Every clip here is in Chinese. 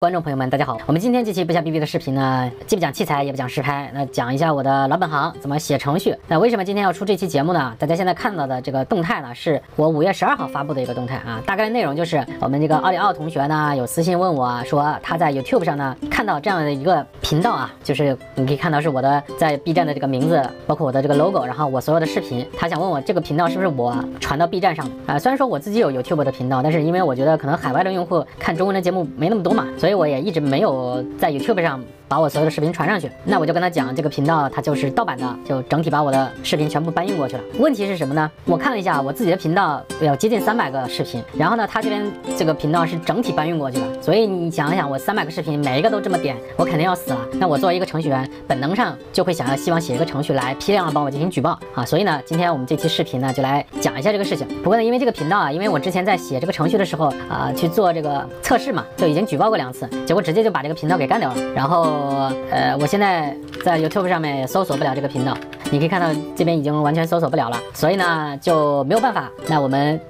观众朋友们，大家好！我们今天这期不瞎逼逼的视频呢，既不讲器材，也不讲实拍，那讲一下我的老本行怎么写程序。那为什么今天要出这期节目呢？大家现在看到的这个动态呢，是我五月十二号发布的一个动态啊。大概内容就是我们这个奥利奥同学呢，有私信问我说，他在 YouTube 上呢看到这样的一个频道啊，就是你可以看到是我的在 B 站的这个名字，包括我的这个 logo，然后我所有的视频，他想问我这个频道是不是我传到 B 站上的啊？虽然说我自己有 YouTube 的频道，但是因为我觉得可能海外的用户看中文的节目没那么多嘛，所以所以我也一直没有。在 YouTube 上。把我所有的视频传上去，那我就跟他讲，这个频道它就是盗版的，就整体把我的视频全部搬运过去了。问题是什么呢？我看了一下我自己的频道，有接近三百个视频，然后呢，他这边这个频道是整体搬运过去的。所以你想一想，我三百个视频每一个都这么点，我肯定要死了。那我作为一个程序员，本能上就会想要希望写一个程序来批量的帮我进行举报啊。所以呢，今天我们这期视频呢，就来讲一下这个事情。不过呢，因为这个频道啊，因为我之前在写这个程序的时候啊，去做这个测试嘛，就已经举报过两次，结果直接就把这个频道给干掉了。然后我呃。我现在在 YouTube 上面也搜索不了这个频道，你可以看到这边已经完全搜索不了了，所以呢就没有办法。那我们。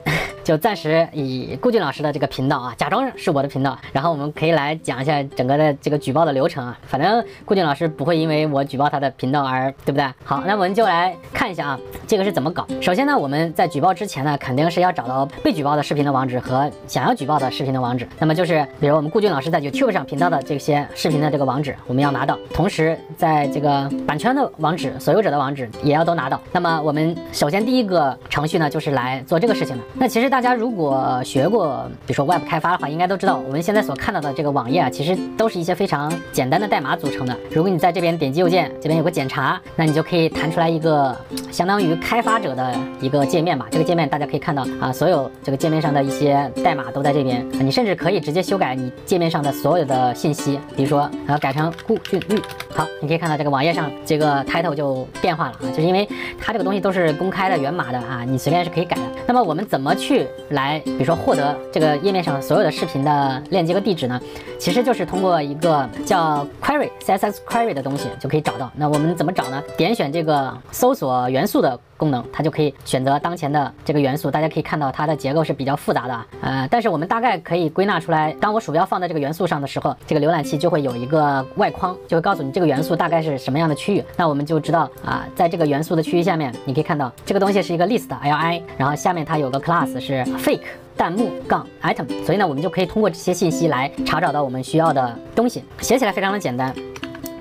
就暂时以顾俊老师的这个频道啊，假装是我的频道，然后我们可以来讲一下整个的这个举报的流程啊。反正顾俊老师不会因为我举报他的频道而，对不对？好，那我们就来看一下啊，这个是怎么搞。首先呢，我们在举报之前呢，肯定是要找到被举报的视频的网址和想要举报的视频的网址。那么就是，比如我们顾俊老师在 YouTube 上频道的这些视频的这个网址，我们要拿到。同时，在这个版权的网址、所有者的网址也要都拿到。那么我们首先第一个程序呢，就是来做这个事情的。那其实大。大家如果学过，比如说 Web 开发的话，应该都知道，我们现在所看到的这个网页啊，其实都是一些非常简单的代码组成的。如果你在这边点击右键，这边有个检查，那你就可以弹出来一个相当于开发者的一个界面吧。这个界面大家可以看到啊，所有这个界面上的一些代码都在这边。你甚至可以直接修改你界面上的所有的信息，比如说啊改成顾俊玉。好，你可以看到这个网页上这个 title 就变化了啊，就是因为它这个东西都是公开的源码的啊，你随便是可以改的。那么我们怎么去？来，比如说获得这个页面上所有的视频的链接和地址呢，其实就是通过一个叫 query CSS query 的东西就可以找到。那我们怎么找呢？点选这个搜索元素的功能，它就可以选择当前的这个元素。大家可以看到它的结构是比较复杂的啊，呃，但是我们大概可以归纳出来。当我鼠标放在这个元素上的时候，这个浏览器就会有一个外框，就会告诉你这个元素大概是什么样的区域。那我们就知道啊，在这个元素的区域下面，你可以看到这个东西是一个 list li，然后下面它有个 class 是。fake 弹幕杠 item，所以呢，我们就可以通过这些信息来查找到我们需要的东西。写起来非常的简单，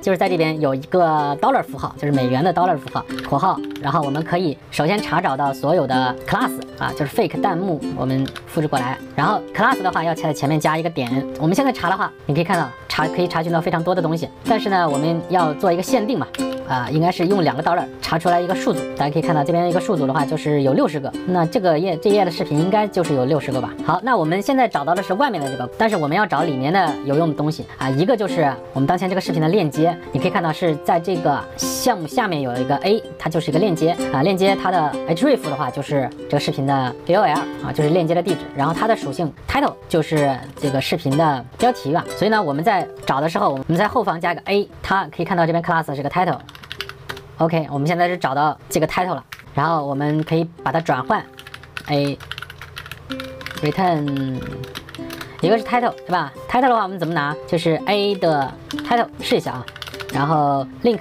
就是在这边有一个 dollar 符号，就是美元的 dollar 符号括号，然后我们可以首先查找到所有的 class 啊，就是 fake 弹幕，我们复制过来，然后 class 的话要在前面加一个点。我们现在查的话，你可以看到查可以查询到非常多的东西，但是呢，我们要做一个限定嘛。啊，应该是用两个 dollar 查出来一个数组，大家可以看到这边一个数组的话就是有六十个，那这个页这页的视频应该就是有六十个吧。好，那我们现在找到的是外面的这个，但是我们要找里面的有用的东西啊，一个就是我们当前这个视频的链接，你可以看到是在这个项目下面有一个 A，它就是一个链接啊，链接它的 href 的话就是这个视频的 URL 啊，就是链接的地址，然后它的属性 title 就是这个视频的标题吧。所以呢，我们在找的时候，我们在后方加个 A，它可以看到这边 class 是个 title。OK，我们现在是找到这个 title 了，然后我们可以把它转换，A return，一个是 title 对吧？title 的话我们怎么拿？就是 A 的 title 试一下啊，然后 link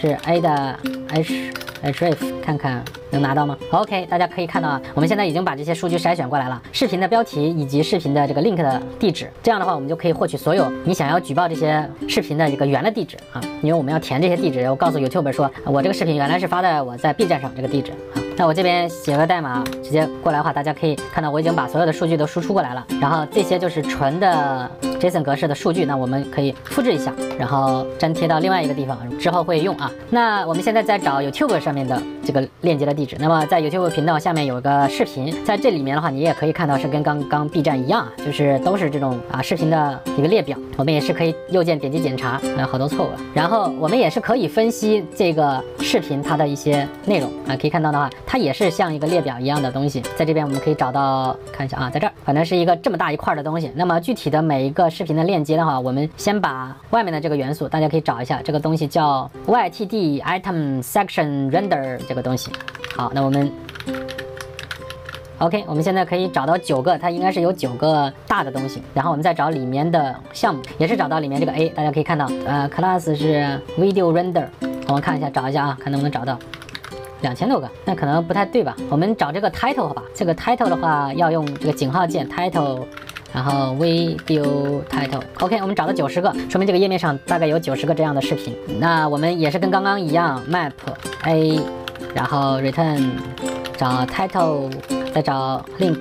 是 A 的 h href，看看。能拿到吗？OK，大家可以看到啊，我们现在已经把这些数据筛选过来了，视频的标题以及视频的这个 link 的地址，这样的话我们就可以获取所有你想要举报这些视频的一个源的地址啊，因为我们要填这些地址，我告诉 YouTube 说，我这个视频原来是发在我在 B 站上这个地址啊。那我这边写个代码，直接过来的话，大家可以看到我已经把所有的数据都输出过来了。然后这些就是纯的 JSON 格式的数据，那我们可以复制一下，然后粘贴到另外一个地方，之后会用啊。那我们现在在找 YouTube 上面的这个链接的地址。那么在 YouTube 频道下面有个视频，在这里面的话，你也可以看到是跟刚刚 B 站一样，啊就是都是这种啊视频的一个列表。我们也是可以右键点击检查，有好多错误。然后我们也是可以分析这个视频它的一些内容啊，可以看到的话。它也是像一个列表一样的东西，在这边我们可以找到，看一下啊，在这儿，反正是一个这么大一块的东西。那么具体的每一个视频的链接的话，我们先把外面的这个元素，大家可以找一下，这个东西叫 YTD Item Section Render 这个东西。好，那我们 OK，我们现在可以找到九个，它应该是有九个大的东西，然后我们再找里面的项目，也是找到里面这个 A，大家可以看到，呃，class 是 video render，我们看一下，找一下啊，看能不能找到。两千多个，那可能不太对吧？我们找这个 title 吧？这个 title 的话要用这个井号键 title，然后 video title。OK，我们找到九十个，说明这个页面上大概有九十个这样的视频。那我们也是跟刚刚一样，map A，然后 return，找 title，再找 link。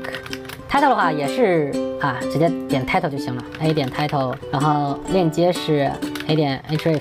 title 的话也是啊，直接点 title 就行了，A 点 title，然后链接是 A 点 href。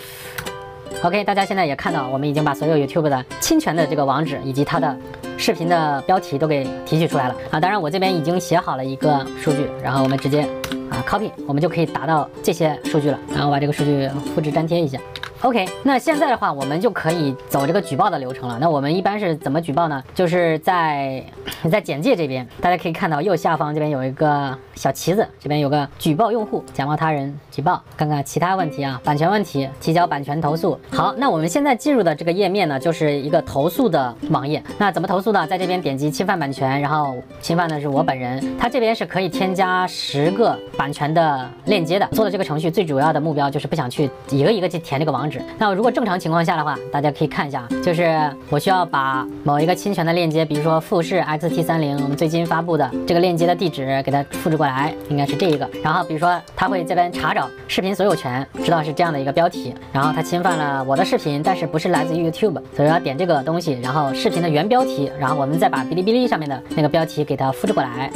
OK，大家现在也看到，我们已经把所有 YouTube 的侵权的这个网址以及它的视频的标题都给提取出来了啊。当然，我这边已经写好了一个数据，然后我们直接啊 copy，我们就可以达到这些数据了。然后把这个数据复制粘贴一下。OK，那现在的话，我们就可以走这个举报的流程了。那我们一般是怎么举报呢？就是在在简介这边，大家可以看到右下方这边有一个小旗子，这边有个举报用户、假冒他人举报，看看其他问题啊，版权问题，提交版权投诉。好，那我们现在进入的这个页面呢，就是一个投诉的网页。那怎么投诉呢？在这边点击侵犯版权，然后侵犯的是我本人，他这边是可以添加十个版权的链接的。做的这个程序最主要的目标就是不想去一个一个去填这个网址。那如果正常情况下的话，大家可以看一下啊，就是我需要把某一个侵权的链接，比如说富士 X T 三零，我们最近发布的这个链接的地址给它复制过来，应该是这一个。然后比如说它会这边查找视频所有权，知道是这样的一个标题，然后它侵犯了我的视频，但是不是来自于 YouTube，所以要点这个东西，然后视频的原标题，然后我们再把哔哩哔哩上面的那个标题给它复制过来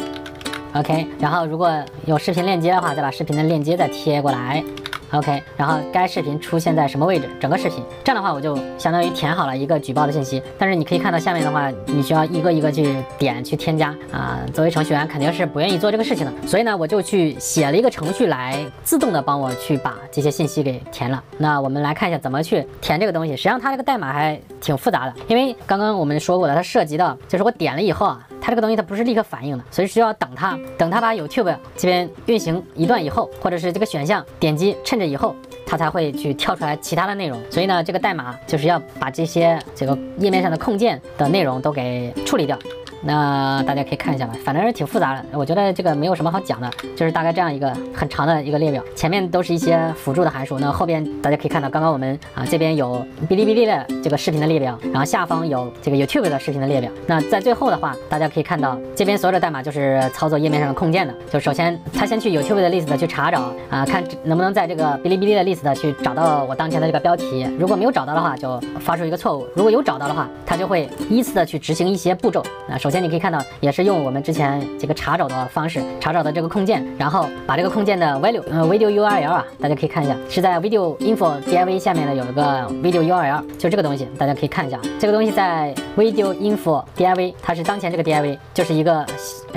，OK。然后如果有视频链接的话，再把视频的链接再贴过来。OK，然后该视频出现在什么位置？整个视频，这样的话我就相当于填好了一个举报的信息。但是你可以看到下面的话，你需要一个一个去点去添加啊。作为程序员肯定是不愿意做这个事情的，所以呢，我就去写了一个程序来自动的帮我去把这些信息给填了。那我们来看一下怎么去填这个东西。实际上它这个代码还挺复杂的，因为刚刚我们说过的，它涉及到就是我点了以后啊。它这个东西它不是立刻反应的，所以需要等它，等它把 YouTube 这边运行一段以后，或者是这个选项点击趁着以后，它才会去跳出来其他的内容。所以呢，这个代码就是要把这些这个页面上的控件的内容都给处理掉。那大家可以看一下吧，反正是挺复杂的。我觉得这个没有什么好讲的，就是大概这样一个很长的一个列表，前面都是一些辅助的函数。那后边大家可以看到，刚刚我们啊这边有哔哩哔哩的这个视频的列表，然后下方有这个 YouTube 的视频的列表。那在最后的话，大家可以看到这边所有的代码就是操作页面上的控件的。就首先他先去 YouTube 的 list 去查找啊，看能不能在这个哔哩哔哩的 list 去找到我当前的这个标题。如果没有找到的话，就发出一个错误；如果有找到的话，它就会依次的去执行一些步骤。那首先。先你可以看到，也是用我们之前这个查找的方式查找的这个控件，然后把这个控件的 value，呃，video URL 啊，大家可以看一下，是在 video info div 下面的有一个 video URL，就这个东西，大家可以看一下，这个东西在 video info div，它是当前这个 div，就是一个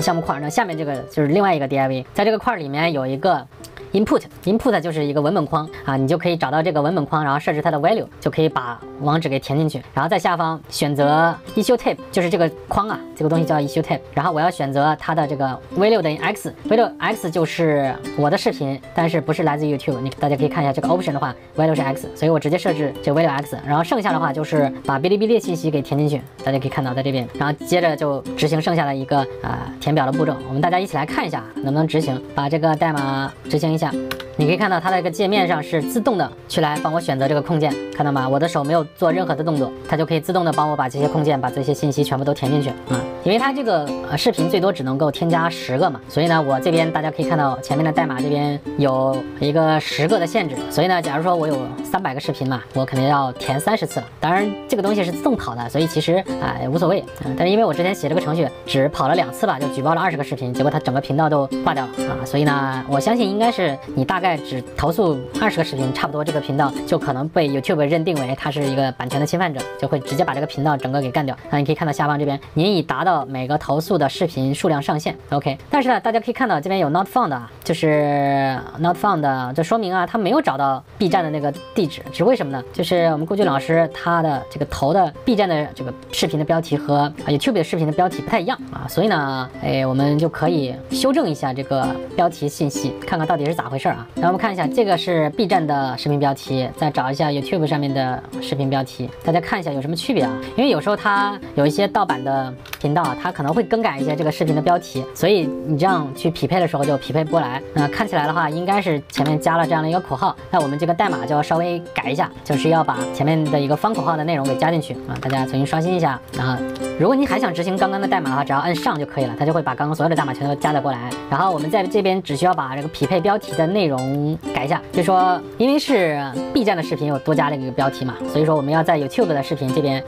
项目块，那下面这个就是另外一个 div，在这个块里面有一个。Input input 就是一个文本框啊，你就可以找到这个文本框，然后设置它的 value，就可以把网址给填进去。然后在下方选择 issue type，就是这个框啊，这个东西叫 issue type。然后我要选择它的这个 value 等于 x，value x 就是我的视频，但是不是来自 YouTube。你大家可以看一下这个 option 的话，value 是 x，所以我直接设置这个 value x。然后剩下的话就是把哔哩哔哩的信息给填进去，大家可以看到在这边。然后接着就执行剩下的一个啊填表的步骤。我们大家一起来看一下能不能执行，把这个代码执行一。下，你可以看到它的一个界面上是自动的去来帮我选择这个控件，看到吗？我的手没有做任何的动作，它就可以自动的帮我把这些控件、把这些信息全部都填进去啊。因为它这个呃视频最多只能够添加十个嘛，所以呢，我这边大家可以看到前面的代码这边有一个十个的限制，所以呢，假如说我有三百个视频嘛，我肯定要填三十次了。当然这个东西是自动跑的，所以其实啊也无所谓。嗯，但是因为我之前写这个程序只跑了两次吧，就举报了二十个视频，结果它整个频道都挂掉了啊。所以呢，我相信应该是。你大概只投诉二十个视频，差不多这个频道就可能被 YouTube 认定为它是一个版权的侵犯者，就会直接把这个频道整个给干掉。那你可以看到下方这边，您已达到每个投诉的视频数量上限。OK，但是呢，大家可以看到这边有 Not Found 啊，就是 Not Found，这说明啊，他没有找到 B 站的那个地址，是为什么呢？就是我们顾俊老师他的这个投的 B 站的这个视频的标题和 YouTube 的视频的标题不太一样啊，所以呢，哎，我们就可以修正一下这个标题信息，看看到底是。咋回事啊？那我们看一下，这个是 B 站的视频标题，再找一下 YouTube 上面的视频标题，大家看一下有什么区别啊？因为有时候它有一些盗版的频道啊，它可能会更改一些这个视频的标题，所以你这样去匹配的时候就匹配不过来。那看起来的话，应该是前面加了这样的一个口号，那我们这个代码就要稍微改一下，就是要把前面的一个方口号的内容给加进去啊。大家重新刷新一下，然后如果你还想执行刚刚的代码的话，只要按上就可以了，它就会把刚刚所有的代码全都加载过来。然后我们在这边只需要把这个匹配标题的内容改一下，就说因为是 B 站的视频，我多加了一个标题嘛，所以说我们要在 YouTube 的视频这边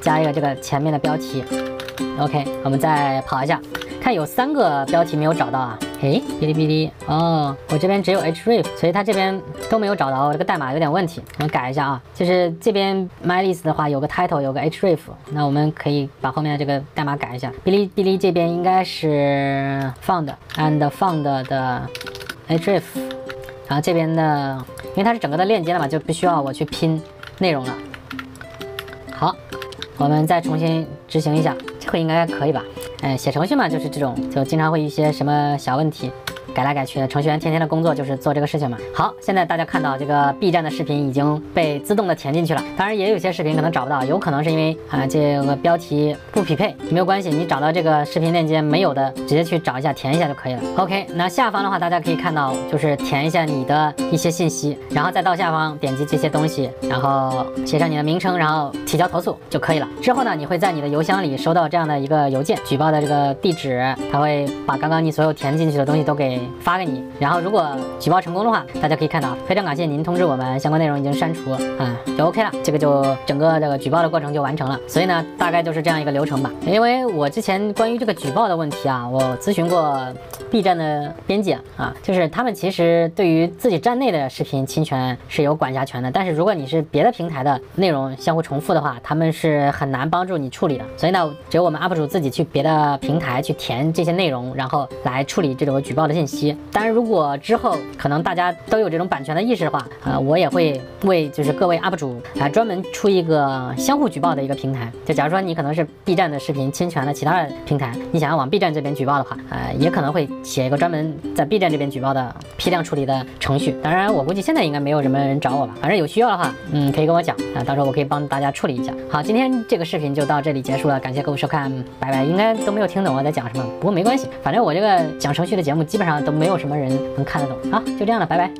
加一个这个前面的标题。OK，我们再跑一下，看有三个标题没有找到啊。诶，哔哩哔哩，哦，我这边只有 href，所以它这边都没有找到，我这个代码有点问题，我们改一下啊。就是这边 mylist 的话有个 title，有个 href，那我们可以把后面的这个代码改一下。哔哩哔哩这边应该是 found and found 的 href，然后这边的，因为它是整个的链接了嘛，就不需要我去拼内容了。好，我们再重新执行一下，会应该可以吧？哎，写程序嘛，就是这种，就经常会一些什么小问题。改来改去的程序员天天的工作就是做这个事情嘛。好，现在大家看到这个 B 站的视频已经被自动的填进去了。当然也有些视频可能找不到，有可能是因为啊这个标题不匹配，没有关系，你找到这个视频链接没有的，直接去找一下填一下就可以了。OK，那下方的话大家可以看到，就是填一下你的一些信息，然后再到下方点击这些东西，然后写上你的名称，然后提交投诉就可以了。之后呢，你会在你的邮箱里收到这样的一个邮件，举报的这个地址，他会把刚刚你所有填进去的东西都给。发给你，然后如果举报成功的话，大家可以看到，非常感谢您通知我们相关内容已经删除，啊，就 OK 了，这个就整个这个举报的过程就完成了。所以呢，大概就是这样一个流程吧。因为我之前关于这个举报的问题啊，我咨询过 B 站的编辑啊，就是他们其实对于自己站内的视频侵权是有管辖权的，但是如果你是别的平台的内容相互重复的话，他们是很难帮助你处理的。所以呢，只有我们 UP 主自己去别的平台去填这些内容，然后来处理这种举报的信息。息当然，如果之后可能大家都有这种版权的意识的话，呃，我也会为就是各位 UP 主啊专门出一个相互举报的一个平台。就假如说你可能是 B 站的视频侵权了其他的平台，你想要往 B 站这边举报的话，呃，也可能会写一个专门在 B 站这边举报的批量处理的程序。当然，我估计现在应该没有什么人找我吧。反正有需要的话，嗯，可以跟我讲啊，到时候我可以帮大家处理一下。好，今天这个视频就到这里结束了，感谢各位收看，拜拜。应该都没有听懂我在讲什么，不过没关系，反正我这个讲程序的节目基本上都没有什么人能看得懂。好，就这样了，拜拜。